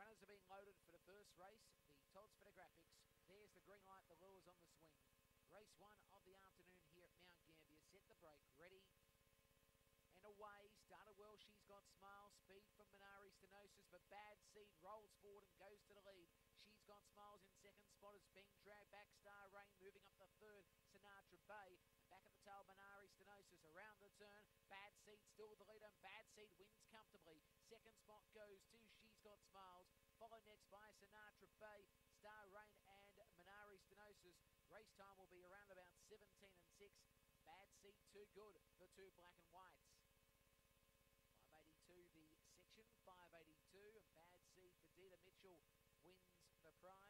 Runners are being loaded for the first race. The Todd's Photographics. There's the green light. The lure's on the swing. Race one of the afternoon here at Mount Gambier. Set the break. Ready and away. Started well. She's got smile. Speed from Minari Stenosis, but Bad Seed rolls forward and goes to the lead. She's got smiles in second spot as being dragged back. Star Rain moving up the third. Sinatra Bay. Back at the tail, Minari Stenosis around the turn. Bad Seed still with the leader, and Bad Seed wins comfortably. Second spot goes to She's Got Smiles. Followed next by Sinatra Bay, Star Rain, and Minari Stenosis. Race time will be around about 17 and 6. Bad Seed too good for two black and whites. 582 the section, 582. And Bad Seed for Dita Mitchell wins the prize.